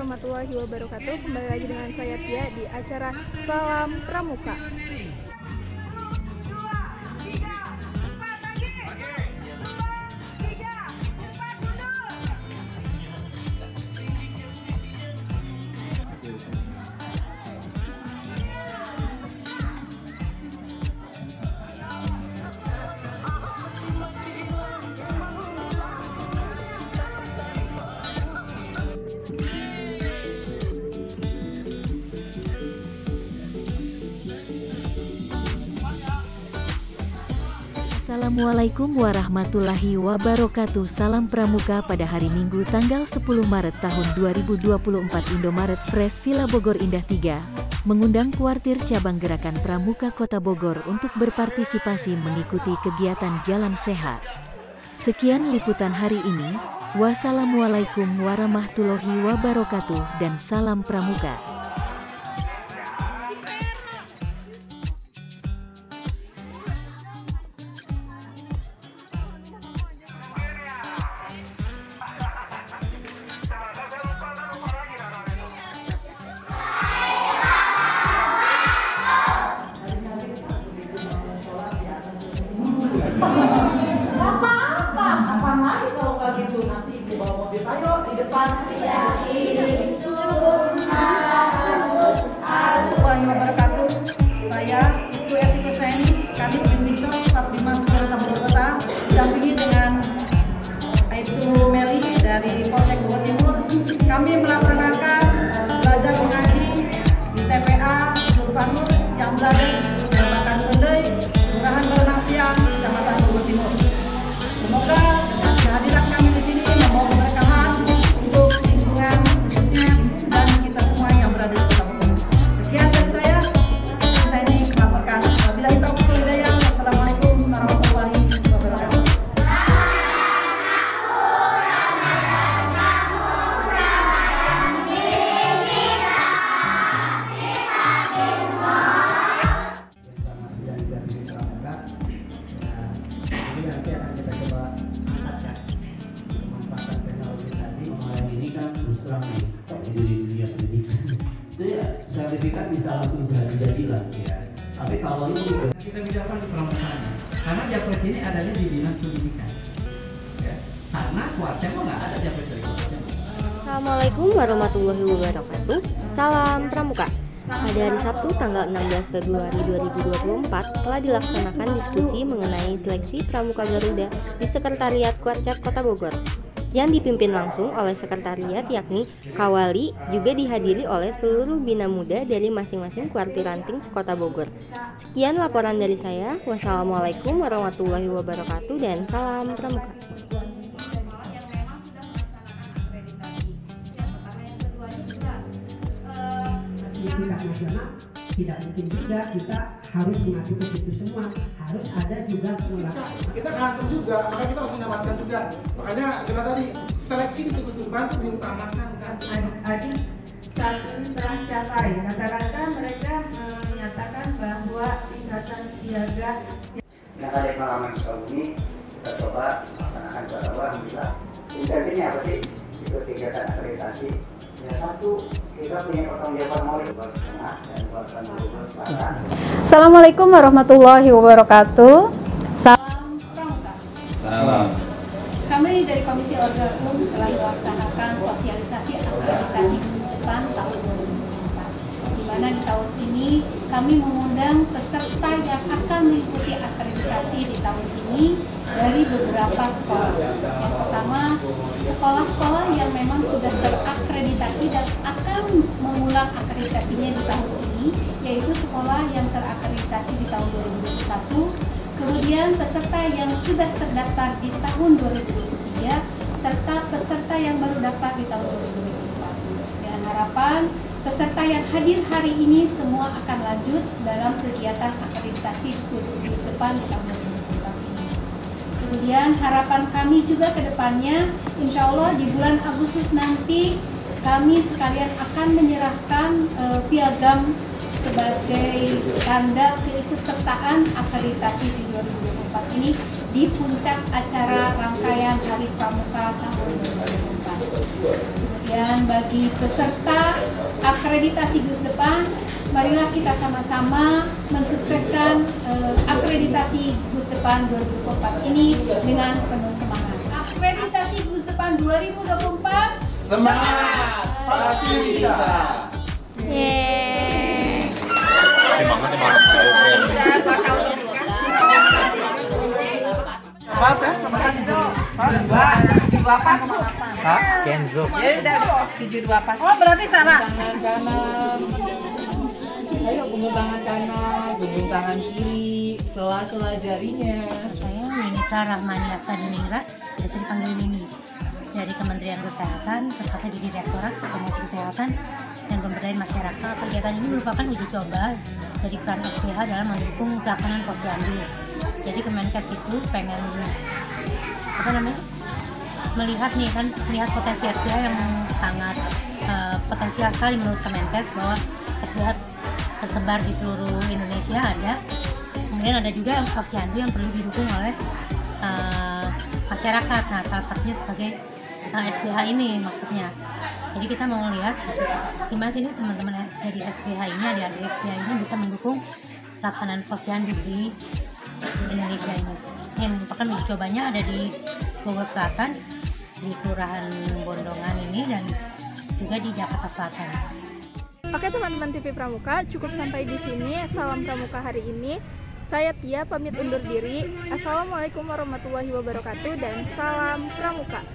warahmatullahi wabarakatuh. Kembali lagi dengan saya Tia di acara Salam Pramuka Assalamualaikum warahmatullahi wabarakatuh Salam Pramuka pada hari Minggu tanggal 10 Maret tahun 2024 Indomaret Fresh Villa Bogor Indah 3 mengundang kuartir cabang gerakan Pramuka Kota Bogor untuk berpartisipasi mengikuti kegiatan Jalan Sehat. Sekian liputan hari ini. Wassalamualaikum warahmatullahi wabarakatuh dan salam Pramuka. Nanti di bawah mobil ayo di depan. Ya ini bisa langsung sehari jadilah ya. Tapi kalau ini kita bicarakan di pramukaan karena Japres ini adanya di dinas pendidikan. Ya. Karena kok nggak ada Japres dari Assalamualaikum warahmatullahi wabarakatuh. Salam Pramuka. Pada hari Sabtu tanggal 16 Februari 2024 telah dilaksanakan diskusi mengenai seleksi Pramuka Garuda di Sekretariat Kuarcap Kota Bogor yang dipimpin langsung oleh sekretariat yakni Kawali juga dihadiri oleh seluruh bina muda dari masing-masing kuartir ranting sekota Bogor. Sekian laporan dari saya. Wassalamualaikum warahmatullahi wabarakatuh dan salam Pramuka. tidak mungkin juga kita harus mengacu ke situ semua harus ada juga pengelakon kita kantor juga, makanya kita harus menyelamatkan juga. Makanya saya tadi seleksi itu betul bantu diutamakan kan. adik saat ini telah capai. Rata-rata mereka menyatakan bahwa tingkatan siaga Nah dari pengalaman Sukabumi kita coba melaksanakan juara dua alhamdulillah. Insentifnya apa sih? Itu kegiatan akreditasi. Assalamualaikum warahmatullahi wabarakatuh. Salam Pramuka. Salam. Kami dari Komisi Orga Umum telah melaksanakan sosialisasi akreditasi Gugus Depan tahun 2024 di mana di tahun ini kami mengundang peserta yang akan mengikuti akreditasi di tahun ini dari beberapa sekolah. Yang pertama, sekolah-sekolah yang memang sudah terakreditasi sudah terdaftar di tahun 2023, serta peserta yang baru daftar di tahun 2024. Dengan harapan peserta yang hadir hari ini semua akan lanjut dalam kegiatan akreditasi di depan di tahun 2024 ini. Kemudian harapan kami juga ke depannya, insya Allah di bulan Agustus nanti kami sekalian akan menyerahkan eh, piagam sebagai tanda keikutsertaan akreditasi di 2024 ini di puncak acara rangkaian Hari Pramuka tahun 2024. Kemudian bagi peserta akreditasi Gus Depan, marilah kita sama-sama mensukseskan eh, akreditasi Gus Depan 2024 ini dengan penuh semangat. Akreditasi Gus Depan 2024 Semangat, pasti bisa. Yeay. Delapan delapan. Kenzo. Ya udah tujuh delapan. Oh, berarti salah. tangan kanan ayo tangan kanan gulung tangan kiri sela-sela jarinya Saya Ninitra Rahmani Asradiningrat, biasa dipanggil Nini dari Kementerian Kesehatan, tepatnya di Direktorat Promosi Kesehatan dan Pemberdayaan Masyarakat. Kegiatan ini merupakan uji coba dari peran SPH dalam mendukung pelaksanaan posyandu. Jadi Kemenkes itu pengen apa namanya melihat nih kan melihat potensi SPH yang sangat eh, potensial sekali menurut Kemenkes bahwa SPH tersebar di seluruh Indonesia ada. Kemudian ada juga yang posyandu yang perlu didukung oleh eh, masyarakat. Nah salah satunya sebagai eh, SPH ini maksudnya. Jadi kita mau lihat gimana sih ini teman-teman dari SPH ini adik-adik SPH ini bisa mendukung pelaksanaan posyandu di Indonesia ini. Yang merupakan uji cobanya ada di Bogor Selatan di Kelurahan Bondongan ini dan juga di Jakarta Selatan. Oke teman-teman TV Pramuka, cukup sampai di sini. Salam Pramuka hari ini. Saya Tia pamit undur diri. Assalamualaikum warahmatullahi wabarakatuh dan salam Pramuka.